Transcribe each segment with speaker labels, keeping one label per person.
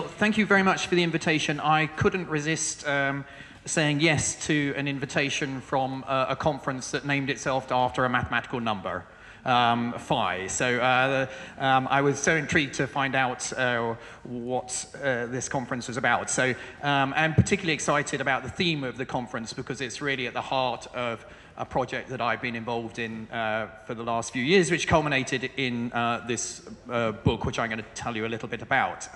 Speaker 1: Well, thank you very much for the invitation. I couldn't resist um, saying yes to an invitation from uh, a conference that named itself after a mathematical number. Um, phi. So uh, um, I was so intrigued to find out uh, what uh, this conference was about. So um, I'm particularly excited about the theme of the conference because it's really at the heart of a project that I've been involved in uh, for the last few years, which culminated in uh, this book, which I'm going to tell you a little bit about.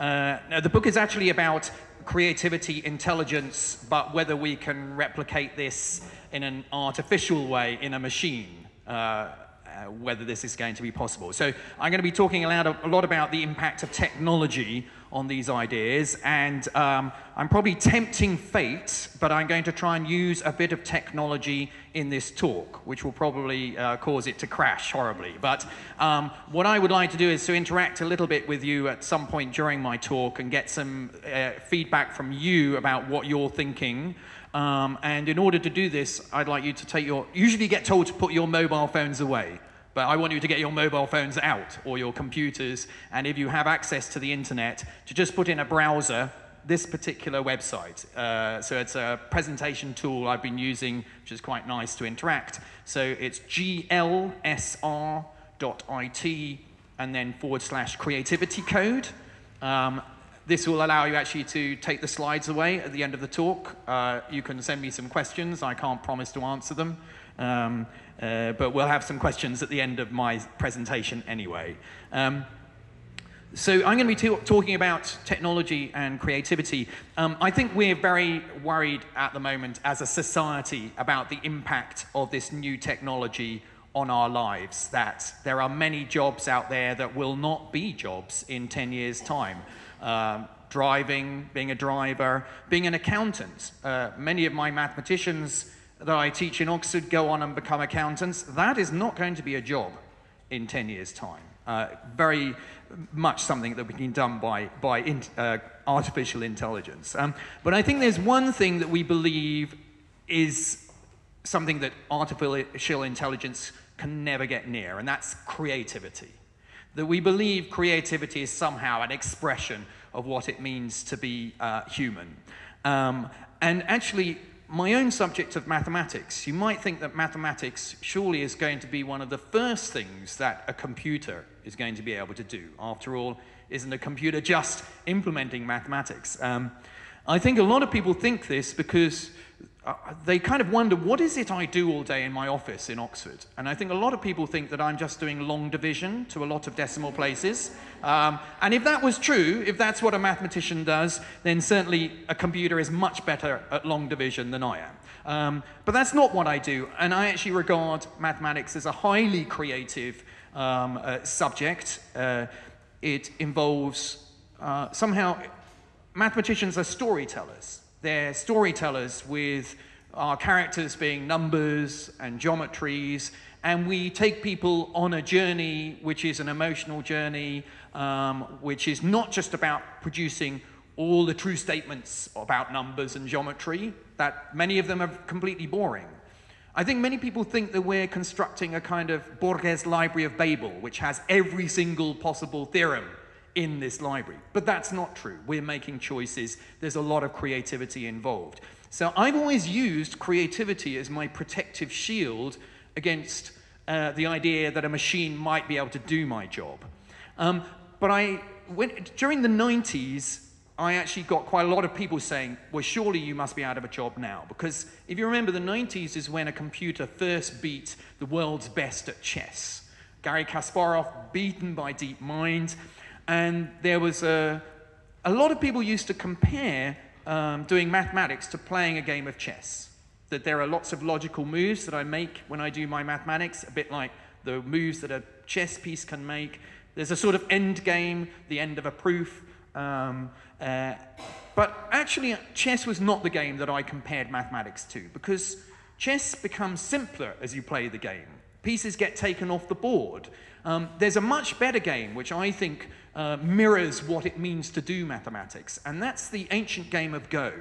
Speaker 1: Uh, the book is actually about creativity, intelligence, but whether we can replicate this in an artificial way in a machine. Uh, uh, whether this is going to be possible. So I'm going to be talking a lot about the impact of technology on these ideas, and um, I'm probably tempting fate, but I'm going to try and use a bit of technology in this talk, which will probably uh, cause it to crash horribly. But um, what I would like to do is to interact a little bit with you at some point during my talk and get some uh, feedback from you about what you're thinking. Um, and in order to do this, I'd like you to take your, usually get told to put your mobile phones away. But I want you to get your mobile phones out or your computers, and if you have access to the internet, to just put in a browser this particular website. Uh, so it's a presentation tool I've been using, which is quite nice to interact. So it's glsr.it and then forward slash creativity code. Um, this will allow you actually to take the slides away at the end of the talk. Uh, you can send me some questions. I can't promise to answer them. Um, uh, but we'll have some questions at the end of my presentation anyway. Um, so I'm going to be talking about technology and creativity. Um, I think we're very worried at the moment as a society about the impact of this new technology on our lives, that there are many jobs out there that will not be jobs in 10 years' time. Um, driving, being a driver, being an accountant. Uh, many of my mathematicians that I teach in Oxford go on and become accountants, that is not going to be a job in 10 years' time. Uh, very much something that we can done by, by in, uh, artificial intelligence. Um, but I think there's one thing that we believe is something that artificial intelligence can never get near, and that's creativity. That we believe creativity is somehow an expression of what it means to be uh, human. Um, and actually, my own subject of mathematics, you might think that mathematics surely is going to be one of the first things that a computer is going to be able to do. After all, isn't a computer just implementing mathematics? Um, I think a lot of people think this because uh, they kind of wonder, what is it I do all day in my office in Oxford? And I think a lot of people think that I'm just doing long division to a lot of decimal places. Um, and if that was true, if that's what a mathematician does, then certainly a computer is much better at long division than I am. Um, but that's not what I do. And I actually regard mathematics as a highly creative um, uh, subject. Uh, it involves uh, somehow, mathematicians are storytellers. They're storytellers with our characters being numbers and geometries, and we take people on a journey which is an emotional journey, um, which is not just about producing all the true statements about numbers and geometry, that many of them are completely boring. I think many people think that we're constructing a kind of Borges Library of Babel, which has every single possible theorem in this library. But that's not true. We're making choices. There's a lot of creativity involved. So I've always used creativity as my protective shield against uh, the idea that a machine might be able to do my job. Um, but I, went, during the 90s, I actually got quite a lot of people saying, well, surely you must be out of a job now. Because if you remember, the 90s is when a computer first beat the world's best at chess. Gary Kasparov beaten by DeepMind. And there was a, a lot of people used to compare um, doing mathematics to playing a game of chess. That there are lots of logical moves that I make when I do my mathematics, a bit like the moves that a chess piece can make. There's a sort of end game, the end of a proof. Um, uh, but actually, chess was not the game that I compared mathematics to because chess becomes simpler as you play the game. Pieces get taken off the board. Um, there's a much better game, which I think uh, mirrors what it means to do mathematics, and that's the ancient game of Go.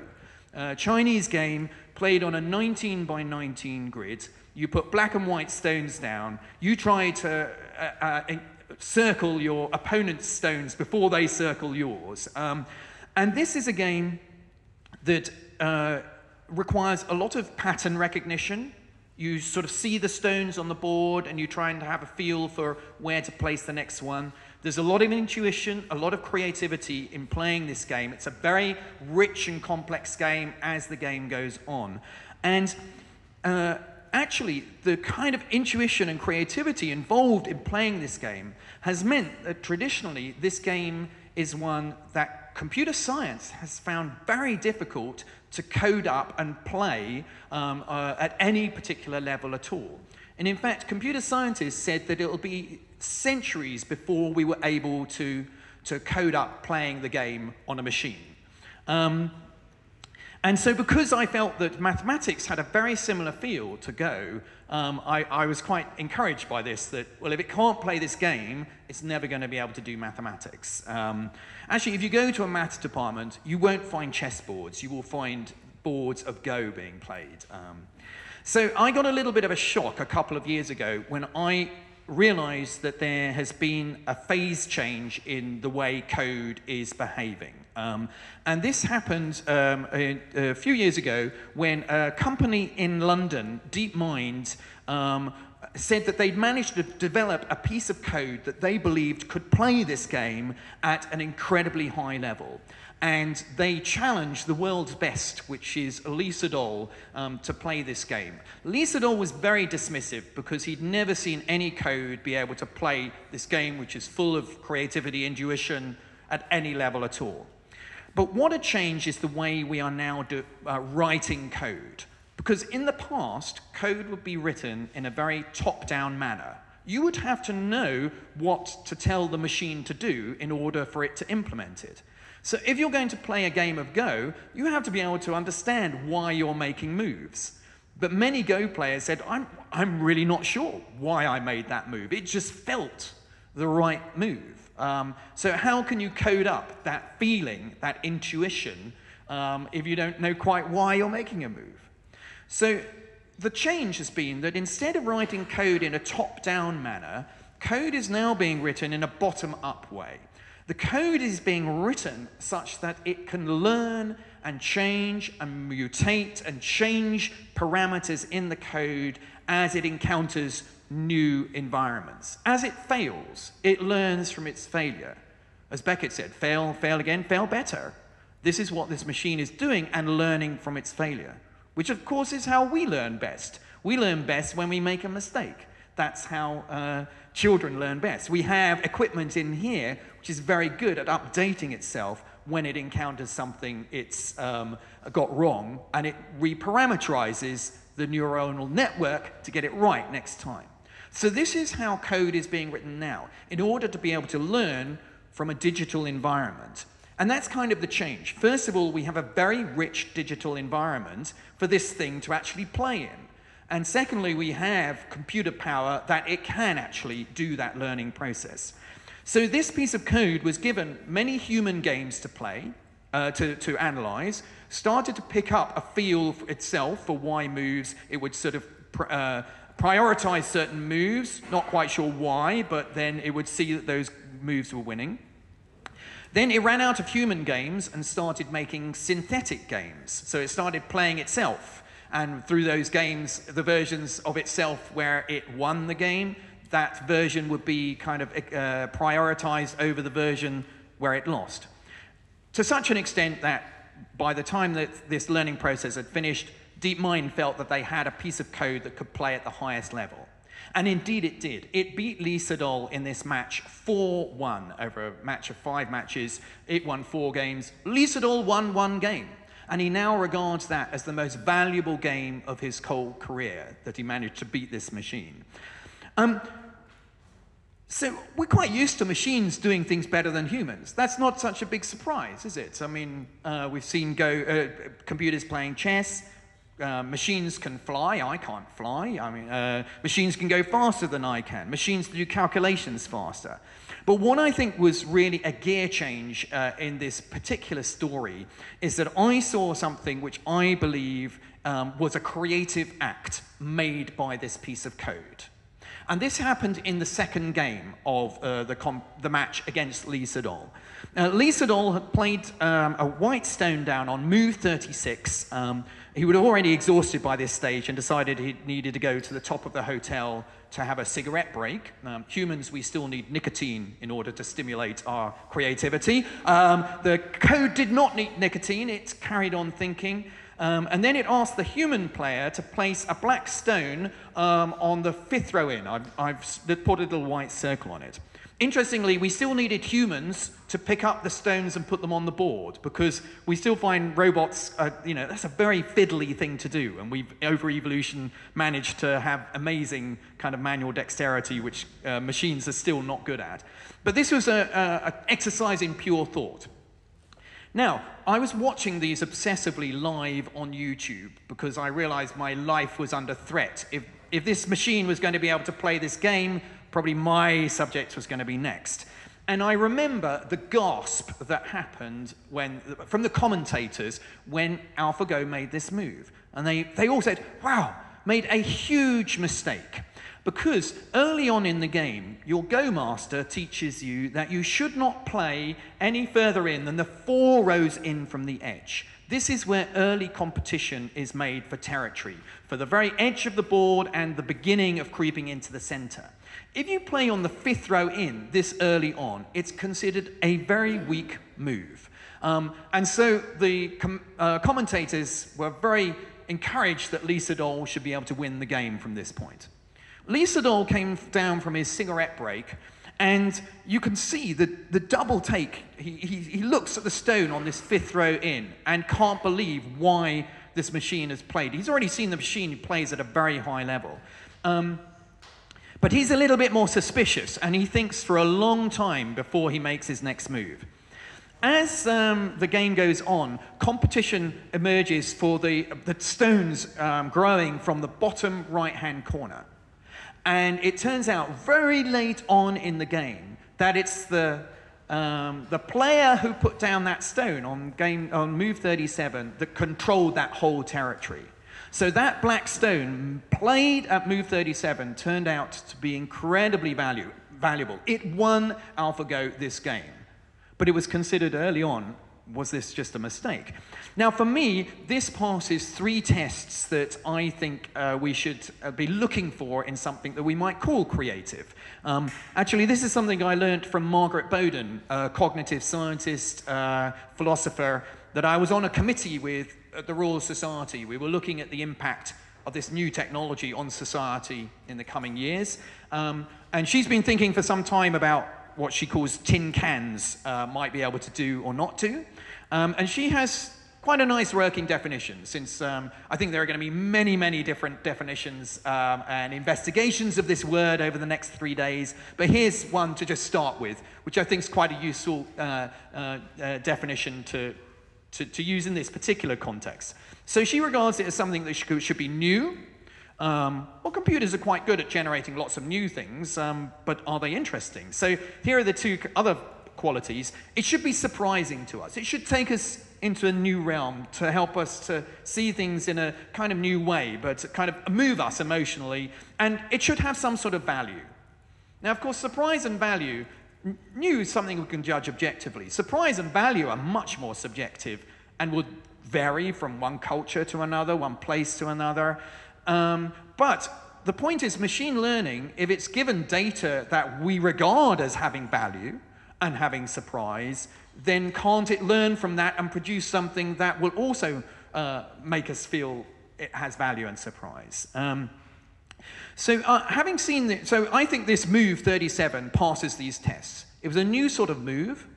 Speaker 1: Uh, Chinese game played on a 19 by 19 grid. You put black and white stones down. You try to uh, uh circle your opponent's stones before they circle yours. Um, and this is a game that uh, requires a lot of pattern recognition. You sort of see the stones on the board and you try and have a feel for where to place the next one. There's a lot of intuition, a lot of creativity in playing this game. It's a very rich and complex game as the game goes on. And uh, actually, the kind of intuition and creativity involved in playing this game has meant that traditionally this game is one that computer science has found very difficult to code up and play um, uh, at any particular level at all. And in fact, computer scientists said that it'll be centuries before we were able to, to code up playing the game on a machine. Um, and so because I felt that mathematics had a very similar feel to Go, um, I, I, was quite encouraged by this, that, well, if it can't play this game, it's never going to be able to do mathematics. Um, actually, if you go to a maths department, you won't find chessboards. You will find boards of Go being played. Um, so I got a little bit of a shock a couple of years ago when I realized that there has been a phase change in the way code is behaving. Um, and this happened um, a, a, few years ago when a company in London, DeepMind, um, said that they'd managed to develop a piece of code that they believed could play this game at an incredibly high level and they challenge the world's best, which is Lee Sedol, um, to play this game. Lee Sedol was very dismissive because he'd never seen any code be able to play this game, which is full of creativity, intuition, at any level at all. But what a change is the way we are now do, uh, writing code. Because in the past, code would be written in a very top-down manner. You would have to know what to tell the machine to do in order for it to implement it. So if you're going to play a game of Go, you have to be able to understand why you're making moves. But many Go players said, I'm, I'm really not sure why I made that move. It just felt the right move. Um, so how can you code up that feeling, that intuition, um, if you don't know quite why you're making a move? So the change has been that instead of writing code in a top-down manner, code is now being written in a bottom-up way. The code is being written such that it can learn and change and mutate and change parameters in the code as it encounters new environments. As it fails, it learns from its failure. As Beckett said, fail, fail again, fail better. This is what this machine is doing and learning from its failure, which of course is how we learn best. We learn best when we make a mistake. That's how uh, children learn best. We have equipment in here which is very good at updating itself when it encounters something it's um, got wrong, and it reparameterizes the neuronal network to get it right next time. So this is how code is being written now, in order to be able to learn from a digital environment. And that's kind of the change. First of all, we have a very rich digital environment for this thing to actually play in. And secondly, we have computer power that it can actually do that learning process. So this piece of code was given many human games to play, uh, to, to analyze, started to pick up a feel itself for why moves, it would sort of uh, prioritize certain moves, not quite sure why, but then it would see that those moves were winning. Then it ran out of human games and started making synthetic games. So it started playing itself. And through those games, the versions of itself where it won the game, that version would be kind of uh, prioritized over the version where it lost. To such an extent that by the time that this learning process had finished, DeepMind felt that they had a piece of code that could play at the highest level. And indeed it did. It beat Lee Sedol in this match 4-1 over a match of five matches. It won four games. Lee Sedol won one game. And he now regards that as the most valuable game of his whole career, that he managed to beat this machine. Um, so we're quite used to machines doing things better than humans. That's not such a big surprise, is it? I mean, uh, we've seen go, uh, computers playing chess. Uh, machines can fly. I can't fly. I mean, uh, machines can go faster than I can. Machines do calculations faster. But what I think was really a gear change uh, in this particular story is that I saw something which I believe um, was a creative act made by this piece of code. And this happened in the second game of uh, the, the match against Lee Sedol. Uh, Lee Sedol had played um, a white stone down on move 36. Um, he was already exhausted by this stage and decided he needed to go to the top of the hotel to have a cigarette break. Um, humans, we still need nicotine in order to stimulate our creativity. Um, the code did not need nicotine, it carried on thinking. Um, and then it asked the human player to place a black stone um, on the fifth row in. I've, I've put a little white circle on it. Interestingly, we still needed humans to pick up the stones and put them on the board because we still find robots, uh, you know, that's a very fiddly thing to do. And we've, over evolution, managed to have amazing kind of manual dexterity, which uh, machines are still not good at. But this was an exercise in pure thought. Now, I was watching these obsessively live on YouTube because I realized my life was under threat. If, if this machine was going to be able to play this game, probably my subject was going to be next. And I remember the gasp that happened when, from the commentators when AlphaGo made this move. And they, they all said, wow, made a huge mistake. Because early on in the game, your Go Master teaches you that you should not play any further in than the four rows in from the edge. This is where early competition is made for territory, for the very edge of the board and the beginning of creeping into the center. If you play on the fifth row in this early on, it's considered a very weak move. Um, and so the com uh, commentators were very encouraged that Lee Sedol should be able to win the game from this point. Lee Sedol came down from his cigarette break, and you can see the, the double take. He, he, he looks at the stone on this fifth row in and can't believe why this machine has played. He's already seen the machine plays at a very high level. Um, but he's a little bit more suspicious, and he thinks for a long time before he makes his next move. As um, the game goes on, competition emerges for the, the stones um, growing from the bottom right-hand corner. And it turns out very late on in the game that it's the, um, the player who put down that stone on, game, on move 37 that controlled that whole territory. So that black stone played at move 37 turned out to be incredibly value, valuable. It won AlphaGo this game. But it was considered early on, was this just a mistake? Now, for me, this passes three tests that I think uh, we should uh, be looking for in something that we might call creative. Um, actually, this is something I learned from Margaret Boden, a cognitive scientist, uh, philosopher, that I was on a committee with at the Royal Society, we were looking at the impact of this new technology on society in the coming years. Um, and she's been thinking for some time about what she calls tin cans uh, might be able to do or not do. Um, and she has quite a nice working definition, since um, I think there are going to be many, many different definitions um, and investigations of this word over the next three days. But here's one to just start with, which I think is quite a useful uh, uh, uh definition to, to, to use in this particular context. So she regards it as something that should, should be new. Um, well, computers are quite good at generating lots of new things, um, but are they interesting? So here are the two other qualities. It should be surprising to us. It should take us into a new realm to help us to see things in a kind of new way, but kind of move us emotionally. And it should have some sort of value. Now, of course, surprise and value New is something we can judge objectively. Surprise and value are much more subjective and would vary from one culture to another, one place to another. Um, but the point is, machine learning, if it's given data that we regard as having value and having surprise, then can't it learn from that and produce something that will also uh, make us feel it has value and surprise? Um, so uh, having seen this, so I think this move 37 passes these tests. It was a new sort of move.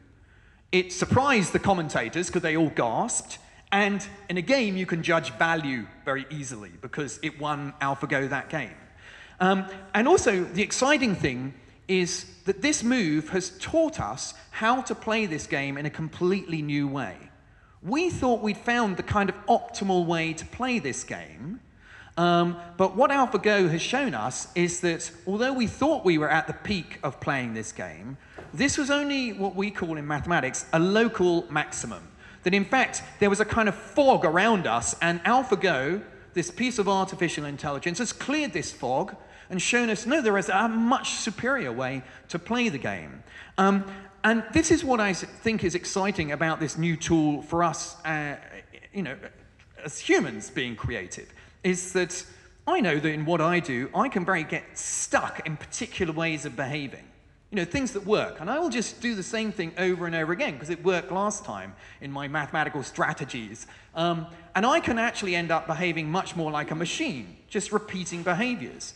Speaker 1: It surprised the commentators because they all gasped. And in a game, you can judge value very easily because it won AlphaGo that game. Um, and also, the exciting thing is that this move has taught us how to play this game in a completely new way. We thought we'd found the kind of optimal way to play this game, um, but what AlphaGo has shown us is that although we thought we were at the peak of playing this game, this was only what we call in mathematics a local maximum. That in fact, there was a kind of fog around us, and AlphaGo, this piece of artificial intelligence, has cleared this fog and shown us no, there is a much superior way to play the game. Um, and this is what I think is exciting about this new tool for us, uh, you know, as humans being creative, is that I know that in what I do, I can very get stuck in particular ways of behaving. You know, things that work. And I will just do the same thing over and over again because it worked last time in my mathematical strategies. Um, and I can actually end up behaving much more like a machine, just repeating behaviors.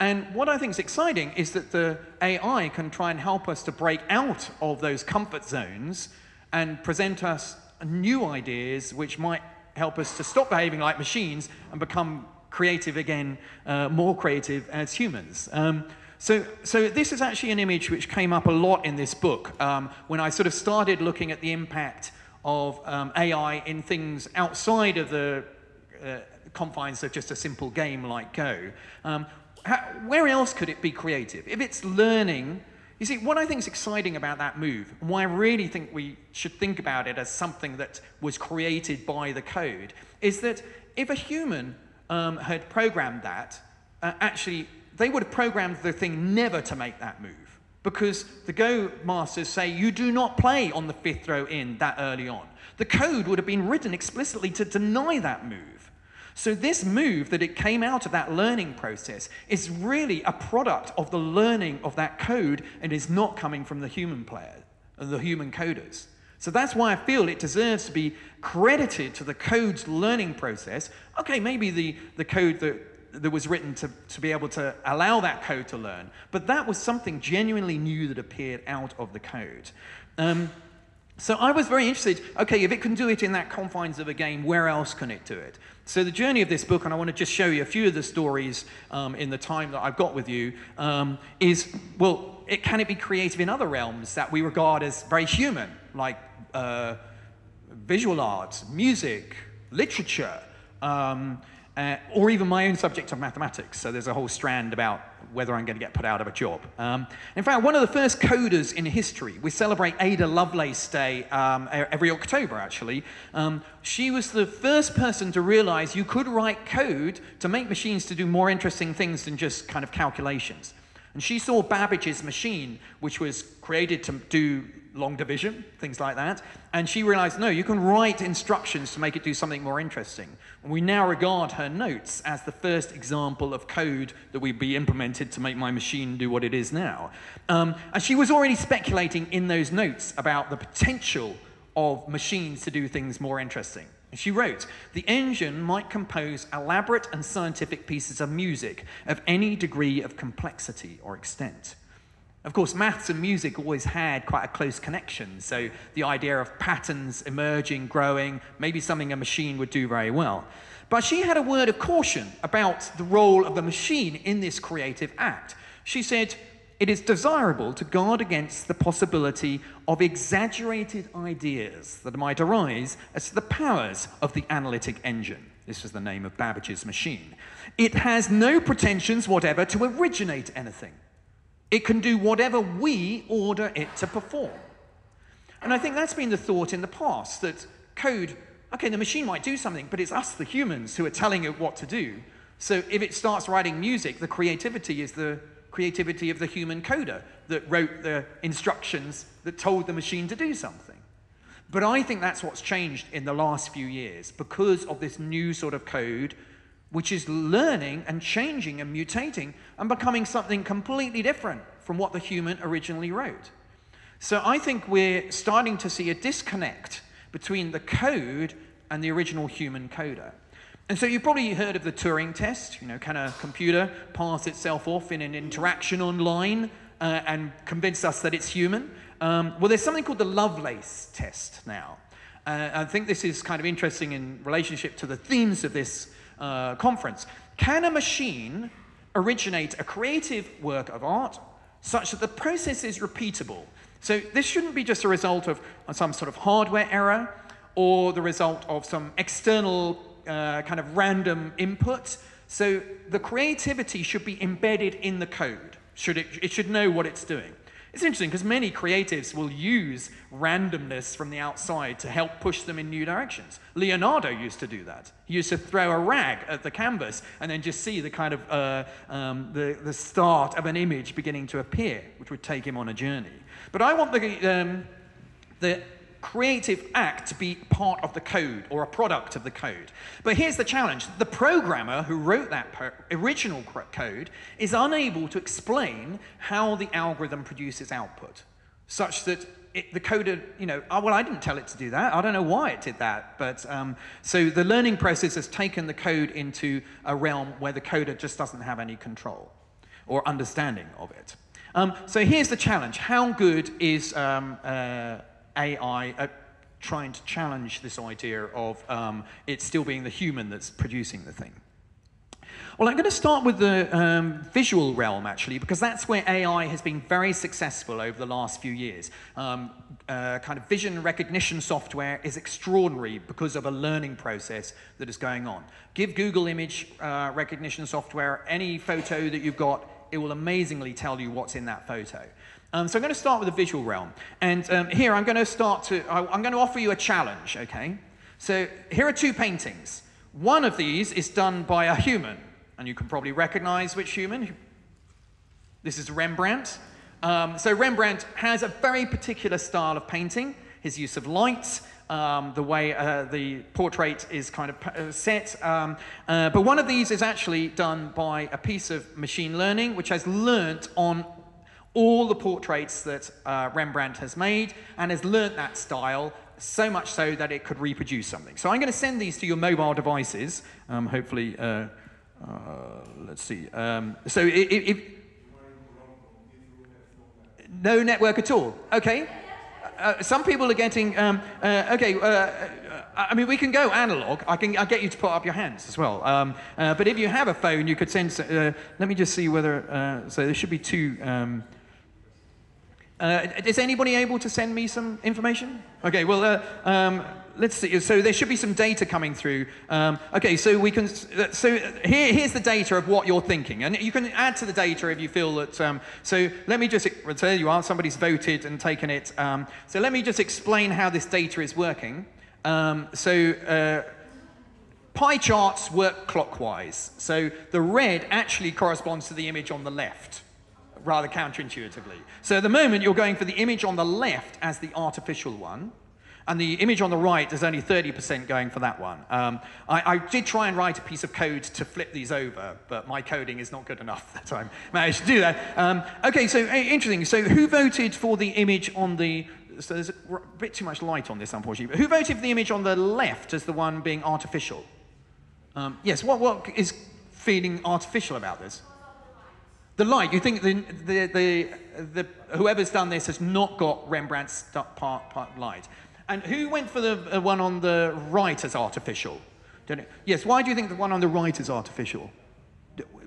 Speaker 1: And what I think is exciting is that the AI can try and help us to break out of those comfort zones and present us new ideas which might help us to stop behaving like machines and become creative again, uh, more creative as humans. Um, so, so this is actually an image which came up a lot in this book um, when I sort of started looking at the impact of um, AI in things outside of the uh, confines of just a simple game like Go. Um, how, where else could it be creative? If it's learning, you see, what I think is exciting about that move, and why I really think we should think about it as something that was created by the code, is that if a human um, had programmed that, uh, actually, they would have programmed the thing never to make that move. Because the Go masters say you do not play on the fifth row in that early on. The code would have been written explicitly to deny that move. So, this move that it came out of that learning process is really a product of the learning of that code and is not coming from the human player, the human coders. So, that's why I feel it deserves to be credited to the code's learning process. Okay, maybe the, the code that, that was written to, to be able to allow that code to learn, but that was something genuinely new that appeared out of the code. Um, so I was very interested, okay, if it can do it in that confines of a game, where else can it do it? So the journey of this book, and I want to just show you a few of the stories um, in the time that I've got with you, um, is, well, it, can it be creative in other realms that we regard as very human, like uh, visual arts, music, literature, um, uh, or even my own subject of mathematics. So there's a whole strand about whether I'm going to get put out of a job. Um, in fact, one of the first coders in history, we celebrate Ada Lovelace Day um, every October, actually. Um, she was the first person to realize you could write code to make machines to do more interesting things than just kind of calculations. And she saw Babbage's machine, which was created to do long division, things like that. And she realized, no, you can write instructions to make it do something more interesting. And we now regard her notes as the first example of code that would be implemented to make my machine do what it is now. Um, and she was already speculating in those notes about the potential of machines to do things more interesting. She wrote, the engine might compose elaborate and scientific pieces of music of any degree of complexity or extent. Of course, maths and music always had quite a close connection, so the idea of patterns emerging, growing, maybe something a machine would do very well. But she had a word of caution about the role of the machine in this creative act. She said, it is desirable to guard against the possibility of exaggerated ideas that might arise as to the powers of the analytic engine. This was the name of Babbage's machine. It has no pretensions whatever to originate anything. It can do whatever we order it to perform. And I think that's been the thought in the past that code, okay, the machine might do something, but it's us, the humans, who are telling it what to do. So if it starts writing music, the creativity is the creativity of the human coder that wrote the instructions that told the machine to do something. But I think that's what's changed in the last few years because of this new sort of code which is learning and changing and mutating and becoming something completely different from what the human originally wrote. So I think we're starting to see a disconnect between the code and the original human coder. And so you've probably heard of the Turing test. You know, can a computer pass itself off in an interaction online uh, and convince us that it's human? Um, well, there's something called the Lovelace test now. Uh, I think this is kind of interesting in relationship to the themes of this uh, conference. Can a machine originate a creative work of art such that the process is repeatable? So this shouldn't be just a result of some sort of hardware error or the result of some external uh, kind of random input. So the creativity should be embedded in the code. Should it, it should know what it's doing. It's interesting because many creatives will use randomness from the outside to help push them in new directions. Leonardo used to do that. He used to throw a rag at the canvas and then just see the kind of uh, um, the, the start of an image beginning to appear, which would take him on a journey. But I want the, um, the creative act to be part of the code or a product of the code. But here's the challenge. The programmer who wrote that original code is unable to explain how the algorithm produces output, such that it, the coder, you know, oh, well, I didn't tell it to do that. I don't know why it did that. But um, so the learning process has taken the code into a realm where the coder just doesn't have any control or understanding of it. Um, so here's the challenge. How good is um, uh, AI uh, trying to challenge this idea of um, it still being the human that's producing the thing. Well, I'm going to start with the um, visual realm, actually, because that's where AI has been very successful over the last few years. Um, uh, kind of vision recognition software is extraordinary because of a learning process that is going on. Give Google image uh, recognition software any photo that you've got, it will amazingly tell you what's in that photo. Um, so I'm going to start with the visual realm. And um, here I'm going to start to, I'm going to offer you a challenge, okay? So here are two paintings. One of these is done by a human, and you can probably recognize which human. This is Rembrandt. Um, so Rembrandt has a very particular style of painting, his use of light, um, the way uh, the portrait is kind of uh, set. Um, uh, but one of these is actually done by a piece of machine learning, which has learnt on all the portraits that uh, Rembrandt has made and has learnt that style so much so that it could reproduce something. So I'm going to send these to your mobile devices, um, hopefully, uh, uh, let's see. Um, so if, if, no network at all, okay. Uh, some people are getting, um, uh, okay, uh, I mean, we can go analog. I can I'll get you to put up your hands as well. Um, uh, but if you have a phone, you could send, uh, let me just see whether, uh, so there should be two, um, uh, is anybody able to send me some information? Okay, well, uh, um, let's see. So there should be some data coming through. Um, okay, so we can. So here, here's the data of what you're thinking, and you can add to the data if you feel that. Um, so let me just tell you are somebody's voted and taken it. Um, so let me just explain how this data is working. Um, so. Uh, pie charts work clockwise. So the red actually corresponds to the image on the left rather counterintuitively. So at the moment, you're going for the image on the left as the artificial one, and the image on the right is only 30% going for that one. Um, I, I, did try and write a piece of code to flip these over, but my coding is not good enough that I managed to do that. Um, okay, so interesting. So who voted for the image on the, so there's a bit too much light on this, unfortunately, but who voted for the image on the left as the one being artificial? Um, yes, what, what is feeling artificial about this? The light, you think the, the, the, the, whoever's done this has not got Rembrandt's part, part light. And who went for the uh, one on the right as artificial? Yes, why do you think the one on the right is artificial?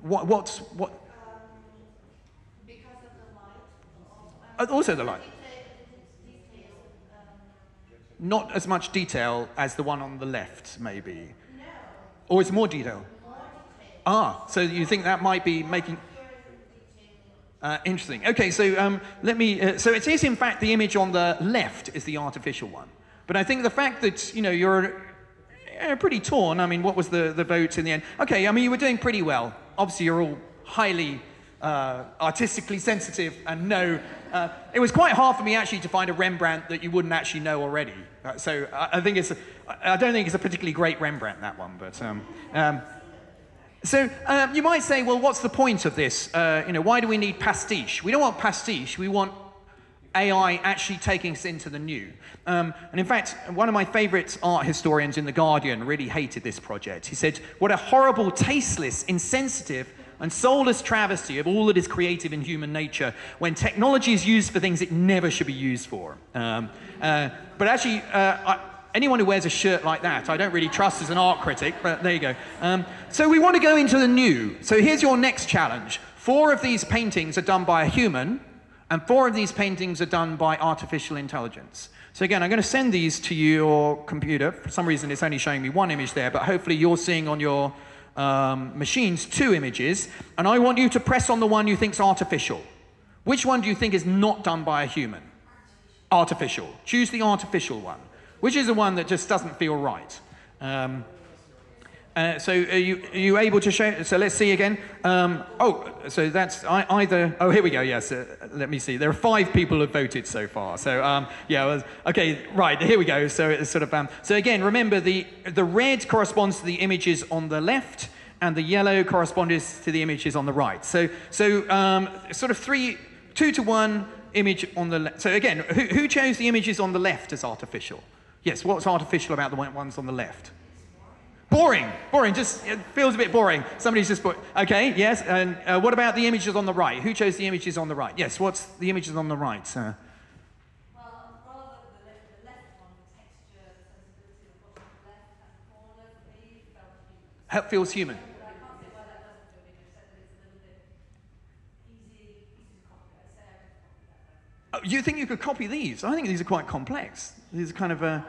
Speaker 1: What, what's, what? because of the light. Also the light. Not as much detail as the one on the left, maybe. No. Or it's more detail? More detail. Ah, so you think that might be making... Uh, interesting. Okay, so um, let me. Uh, so it is in fact the image on the left is the artificial one, but I think the fact that you know you're uh, pretty torn. I mean, what was the the vote in the end? Okay, I mean you were doing pretty well. Obviously, you're all highly uh, artistically sensitive and know. Uh, it was quite hard for me actually to find a Rembrandt that you wouldn't actually know already. Uh, so I, I, think it's. A, I don't think it's a particularly great Rembrandt that one, but. Um, um, so um, you might say, well, what's the point of this? Uh, you know, why do we need pastiche? We don't want pastiche. We want AI actually taking us into the new. Um, and in fact, one of my favorite art historians in The Guardian really hated this project. He said, what a horrible, tasteless, insensitive, and soulless travesty of all that is creative in human nature when technology is used for things it never should be used for. Um, uh, but actually, uh, I, anyone who wears a shirt like that, I don't really trust as an art critic, but there you go. Um, so we want to go into the new. So here's your next challenge. Four of these paintings are done by a human, and four of these paintings are done by artificial intelligence. So again, I'm going to send these to your computer. For some reason, it's only showing me one image there, but hopefully you're seeing on your um, machines two images, and I want you to press on the one you think's artificial. Which one do you think is not done by a human? Artificial. Choose the artificial one. Which is the one that just doesn't feel right? Um, uh, so are you, are you able to show? So let's see again. Um, oh, so that's either. Oh, here we go. Yes. Uh, let me see. There are five people who have voted so far. So um, yeah. Well, okay. Right. Here we go. So it's sort of. Um, so again, remember the the red corresponds to the images on the left, and the yellow corresponds to the images on the right. So so um, sort of three, two to one image on the left. So again, who, who chose the images on the left as artificial? Yes. What's artificial about the ones on the left? Boring, boring, just it feels a bit boring. Somebody's just put, okay, yes, and uh, what about the images on the right? Who chose the images on the right? Yes, what's the images on the right? Uh, feels human. Oh, you think you could copy these? I think these are quite complex. These is kind of uh,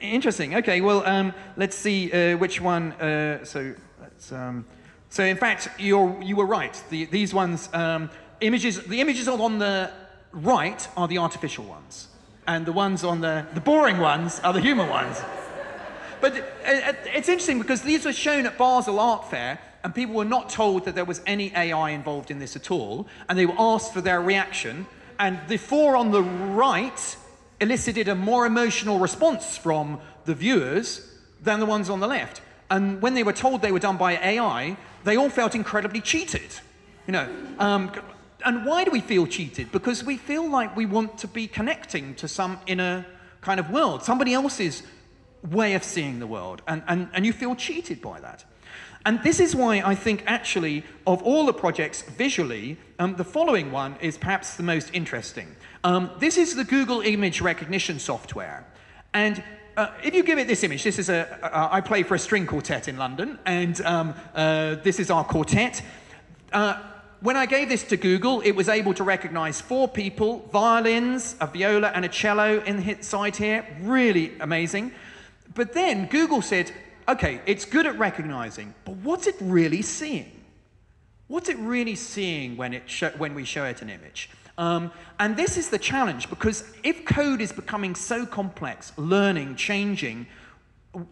Speaker 1: interesting. Okay, well, um, let's see uh, which one. Uh, so, um, so in fact, you you were right. The, these ones, um, images, the images on the right are the artificial ones, and the ones on the the boring ones are the human ones. But uh, uh, it's interesting because these were shown at Basel Art Fair, and people were not told that there was any AI involved in this at all, and they were asked for their reaction and the four on the right elicited a more emotional response from the viewers than the ones on the left. And when they were told they were done by AI, they all felt incredibly cheated. You know, um, and why do we feel cheated? Because we feel like we want to be connecting to some inner kind of world, somebody else's way of seeing the world, and, and, and you feel cheated by that. And this is why I think actually of all the projects visually, um, the following one is perhaps the most interesting. Um, this is the Google image recognition software. And uh, if you give it this image, this is a. Uh, I play for a string quartet in London, and um, uh, this is our quartet. Uh, when I gave this to Google, it was able to recognize four people, violins, a viola, and a cello inside here. Really amazing. But then Google said, okay, it's good at recognizing, but what's it really seeing? What's it really seeing when, it when we show it an image? Um, and this is the challenge because if code is becoming so complex, learning, changing,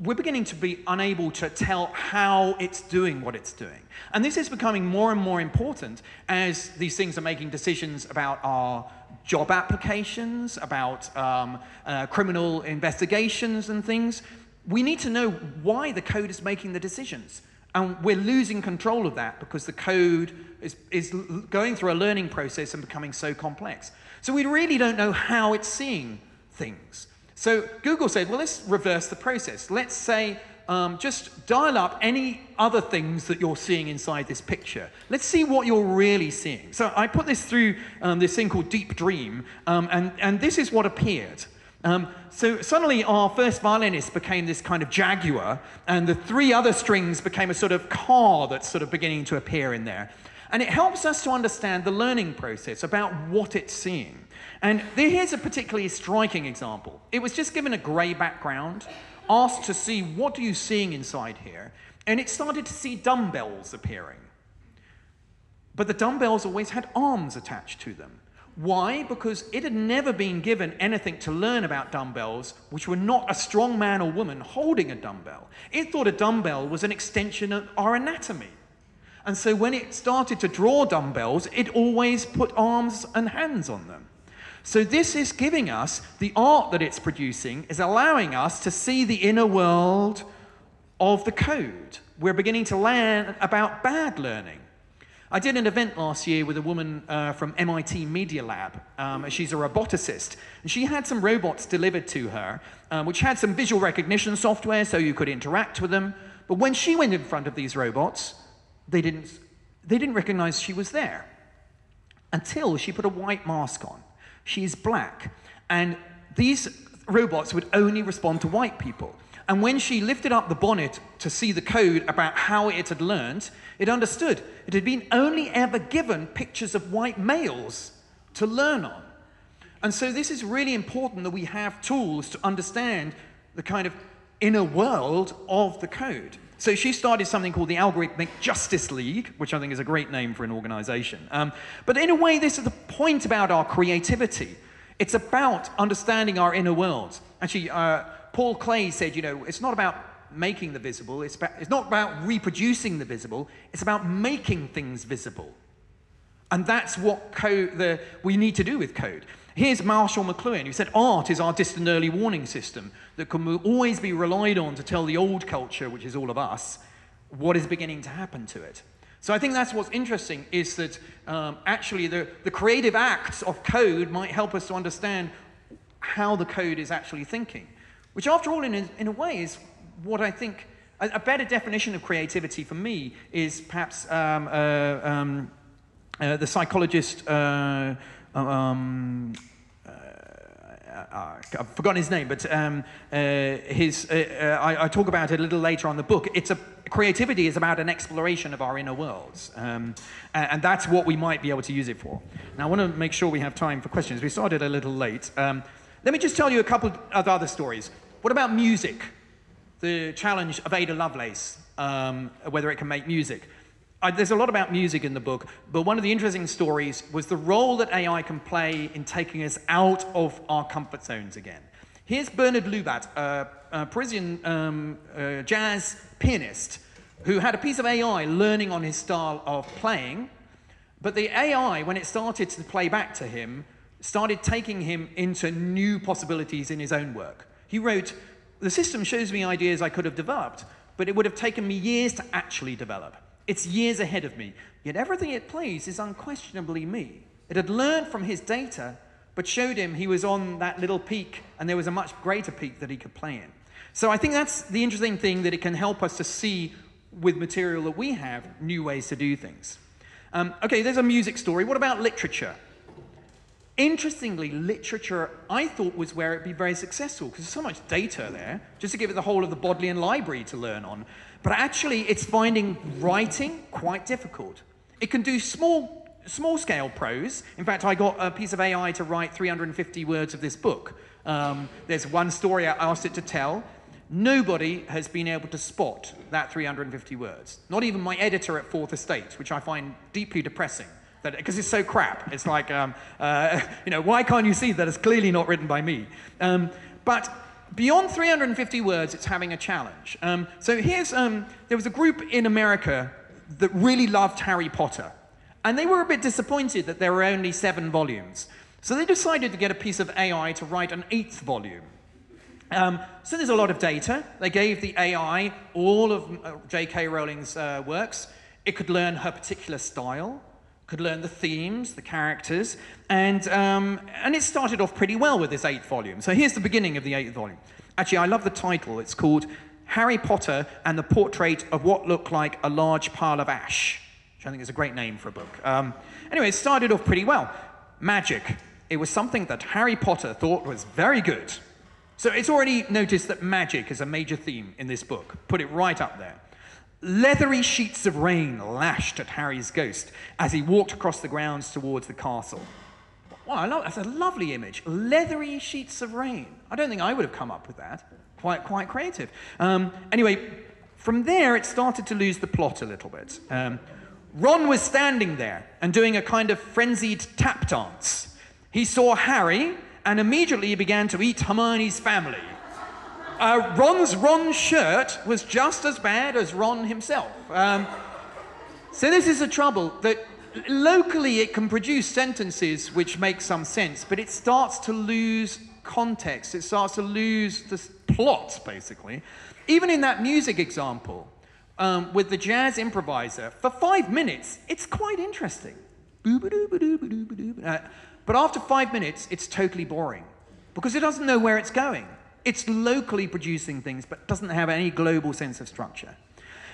Speaker 1: we're beginning to be unable to tell how it's doing what it's doing. And this is becoming more and more important as these things are making decisions about our job applications, about um, uh, criminal investigations and things we need to know why the code is making the decisions. And we're losing control of that because the code is, is going through a learning process and becoming so complex. So we really don't know how it's seeing things. So Google said, well, let's reverse the process. Let's say, um, just dial up any other things that you're seeing inside this picture. Let's see what you're really seeing. So I put this through um, this thing called Deep Dream, um, and, and this is what appeared. Um, so suddenly our first violinist became this kind of jaguar, and the three other strings became a sort of car that's sort of beginning to appear in there. And it helps us to understand the learning process about what it's seeing. And here's a particularly striking example. It was just given a grey background, asked to see what are you seeing inside here, and it started to see dumbbells appearing. But the dumbbells always had arms attached to them. Why? Because it had never been given anything to learn about dumbbells which were not a strong man or woman holding a dumbbell. It thought a dumbbell was an extension of our anatomy. And so when it started to draw dumbbells, it always put arms and hands on them. So this is giving us the art that it's producing is allowing us to see the inner world of the code. We're beginning to learn about bad learning. I did an event last year with a woman uh, from MIT Media Lab. Um, she's a roboticist. And she had some robots delivered to her, um, which had some visual recognition software so you could interact with them. But when she went in front of these robots, they didn't, they didn't recognize she was there until she put a white mask on. She is black. And these robots would only respond to white people. And when she lifted up the bonnet to see the code about how it had learned, it understood it had been only ever given pictures of white males to learn on. And so this is really important that we have tools to understand the kind of inner world of the code. So she started something called the Algorithmic Justice League, which I think is a great name for an organization. Um, but in a way, this is the point about our creativity. It's about understanding our inner world. Actually, uh, Paul Klee said, you know, it's not about making the visible, it's, about, it's not about reproducing the visible, it's about making things visible. And that's what the, we need to do with code. Here's Marshall McLuhan, who said art is our distant early warning system that can always be relied on to tell the old culture, which is all of us, what is beginning to happen to it. So I think that's what's interesting is that um, actually the, the creative acts of code might help us to understand how the code is actually thinking, which after all, in a, in a way, is what I think, a, a better definition of creativity for me is perhaps um, uh, um, uh, the psychologist uh, um, uh, uh, I've forgotten his name, but um, uh, his, uh, I, I, talk about it a little later on the book. It's a, creativity is about an exploration of our inner worlds, um, and, and, that's what we might be able to use it for. Now, I want to make sure we have time for questions. We started a little late. Um, let me just tell you a couple of other stories. What about music? The challenge of Ada Lovelace, um, whether it can make music. I, there's a lot about music in the book, but one of the interesting stories was the role that AI can play in taking us out of our comfort zones again. Here's Bernard Lubat, a, a Parisian um, jazz pianist who had a piece of AI learning on his style of playing, but the AI, when it started to play back to him, started taking him into new possibilities in his own work. He wrote, The system shows me ideas I could have developed, but it would have taken me years to actually develop. It's years ahead of me, yet everything it plays is unquestionably me. It had learned from his data, but showed him he was on that little peak, and there was a much greater peak that he could play in. So I think that's the interesting thing that it can help us to see with material that we have new ways to do things. Um, okay, there's a music story. What about literature? Interestingly, literature I thought was where it'd be very successful because there's so much data there, just to give it the whole of the Bodleian Library to learn on. But actually, it's finding writing quite difficult. It can do small, small scale prose. In fact, I got a piece of AI to write 350 words of this book. Um, there's one story I asked it to tell. Nobody has been able to spot that 350 words. Not even my editor at Fourth Estate, which I find deeply depressing because it's so crap. It's like, um, uh, you know, why can't you see that it's clearly not written by me? Um, but beyond 350 words, it's having a challenge. Um, so here's, um, there was a group in America that really loved Harry Potter. And they were a bit disappointed that there were only seven volumes. So they decided to get a piece of AI to write an eighth volume. Um, so there's a lot of data. They gave the AI all of uh, J.K. Rowling's uh, works. It could learn her particular style could learn the themes, the characters, and, um, and it started off pretty well with this eighth volume. So here's the beginning of the eighth volume. Actually, I love the title. It's called Harry Potter and the Portrait of What Looked Like a Large Pile of Ash, which I think is a great name for a book. Um, anyway, it started off pretty well. Magic. It was something that Harry Potter thought was very good. So it's already noticed that magic is a major theme in this book. Put it right up there. Leathery sheets of rain lashed at Harry's ghost as he walked across the grounds towards the castle. Wow, I love, that's a lovely image. Leathery sheets of rain. I don't think I would have come up with that. Quite, quite creative. Um, anyway, from there, it started to lose the plot a little bit. Um, Ron was standing there and doing a kind of frenzied tap dance. He saw Harry and immediately began to eat Hermione's family. Uh, Ron's Ron shirt was just as bad as Ron himself. Um, so this is the trouble that locally it can produce sentences which make some sense, but it starts to lose context. It starts to lose the plot, basically. Even in that music example um, with the jazz improviser, for five minutes, it's quite interesting. Uh, but after five minutes, it's totally boring because it doesn't know where it's going. It's locally producing things, but doesn't have any global sense of structure.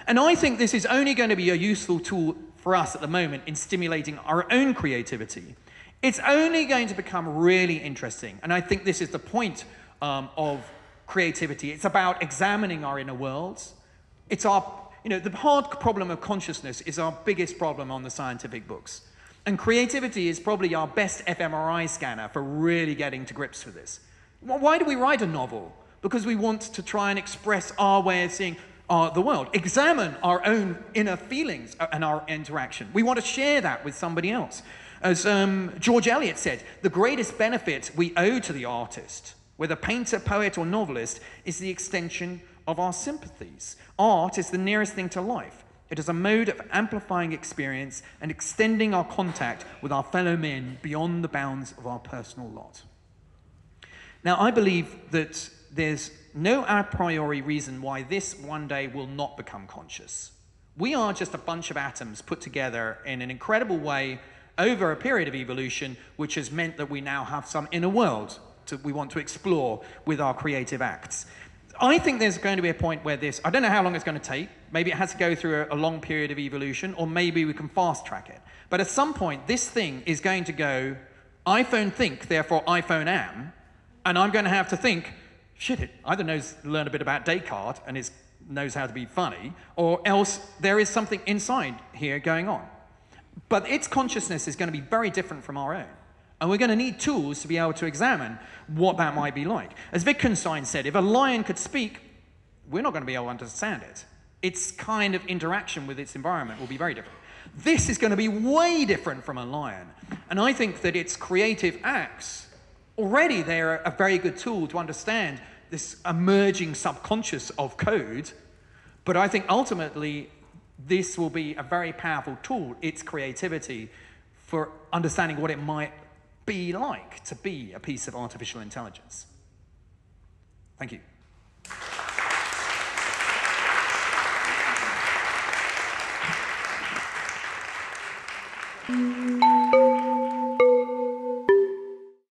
Speaker 1: And I think this is only going to be a useful tool for us at the moment in stimulating our own creativity. It's only going to become really interesting. And I think this is the point um, of creativity. It's about examining our inner worlds. It's our, you know, the hard problem of consciousness is our biggest problem on the scientific books. And creativity is probably our best fMRI scanner for really getting to grips with this. Why do we write a novel? Because we want to try and express our way of seeing uh, the world, examine our own inner feelings uh, and our interaction. We want to share that with somebody else. As um, George Eliot said, the greatest benefit we owe to the artist, whether painter, poet, or novelist, is the extension of our sympathies. Art is the nearest thing to life. It is a mode of amplifying experience and extending our contact with our fellow men beyond the bounds of our personal lot. Now, I believe that there's no a priori reason why this one day will not become conscious. We are just a bunch of atoms put together in an incredible way over a period of evolution, which has meant that we now have some inner world to, we want to explore with our creative acts. I think there's going to be a point where this, I don't know how long it's going to take. Maybe it has to go through a, a long period of evolution, or maybe we can fast track it. But at some point, this thing is going to go, iPhone think, therefore iPhone am, and I'm going to have to think, shit, it either knows, learn a bit about Descartes and is, knows how to be funny, or else there is something inside here going on. But its consciousness is going to be very different from our own. And we're going to need tools to be able to examine what that might be like. As Wittgenstein said, if a lion could speak, we're not going to be able to understand it. Its kind of interaction with its environment will be very different. This is going to be way different from a lion. And I think that its creative acts, already they're a very good tool to understand this emerging subconscious of code. But I think ultimately, this will be a very powerful tool, its creativity, for understanding what it might be like to be a piece of artificial intelligence? Thank you.